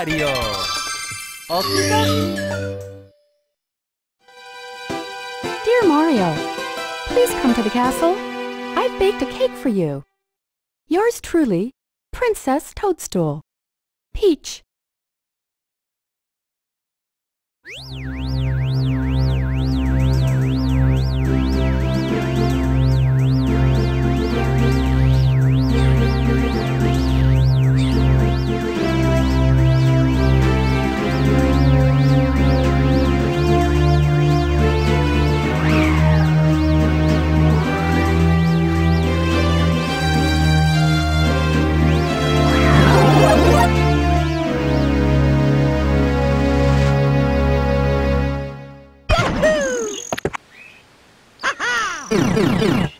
Mario. Dear Mario, please come to the castle. I've baked a cake for you. Yours truly, Princess Toadstool. Peach. Yo, ha. Ah.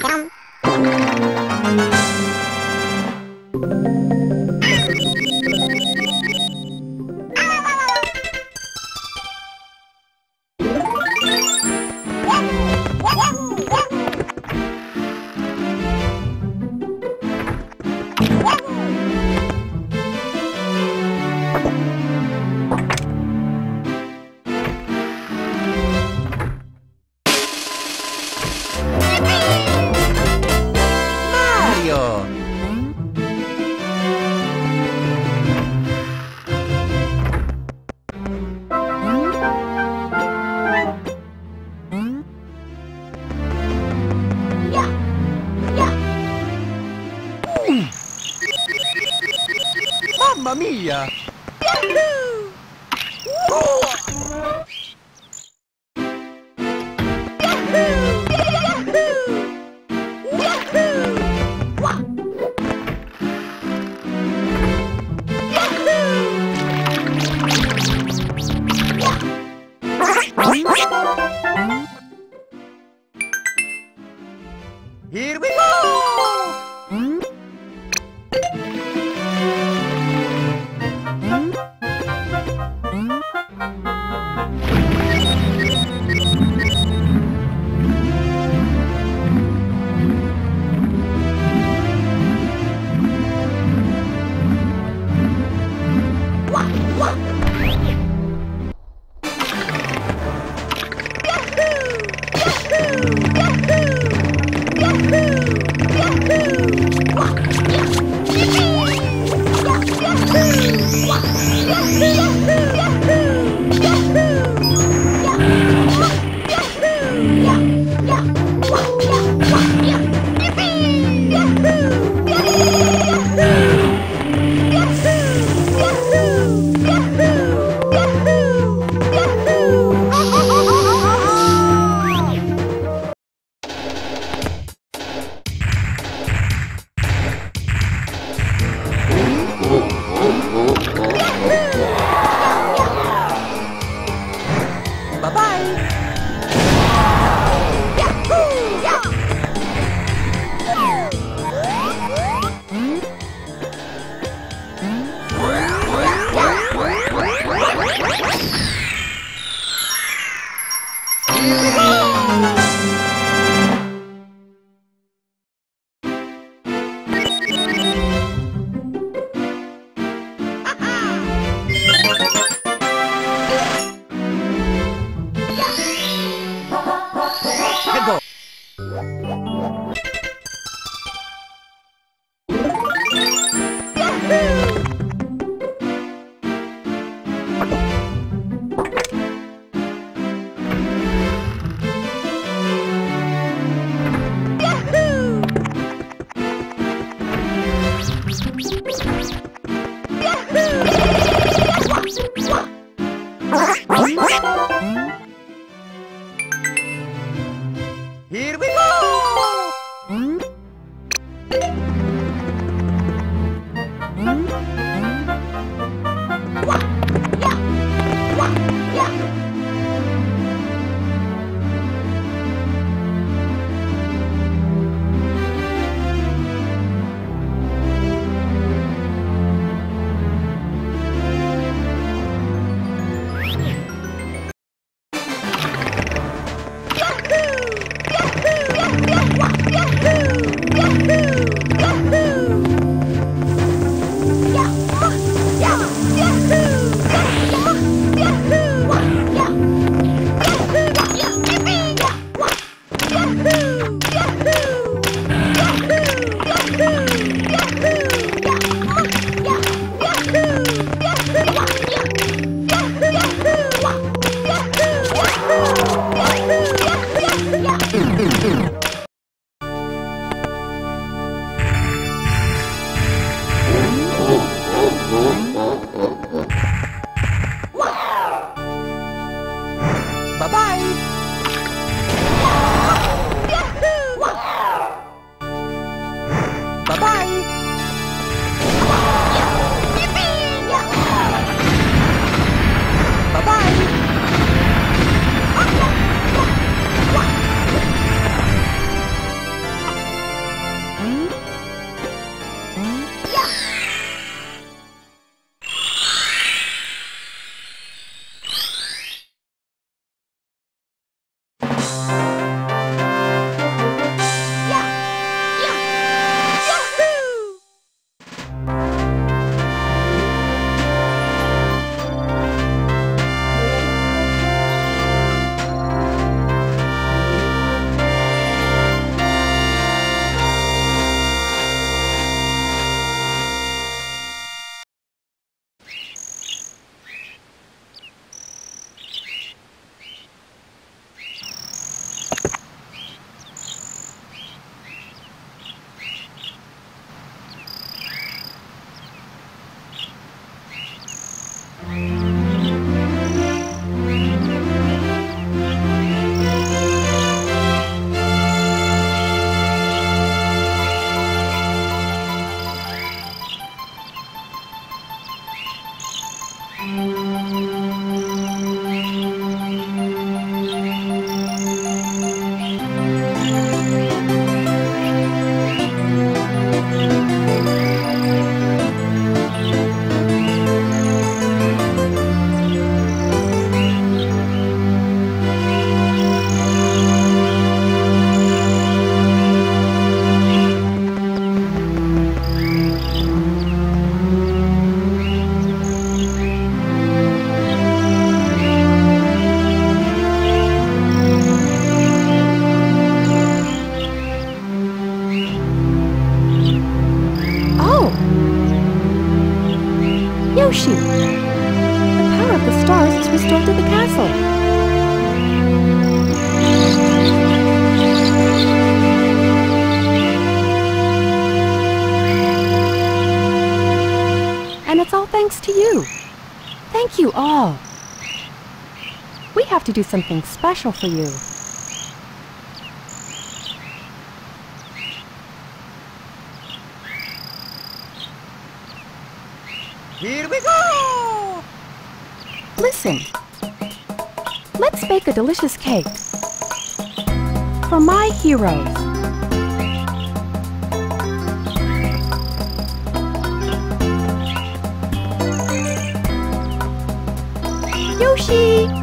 Brum. or. The power of the stars is restored to the castle. And it's all thanks to you. Thank you all. We have to do something special for you. Listen. Let's bake a delicious cake. For my heroes. Yoshi!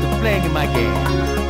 the flag in my game.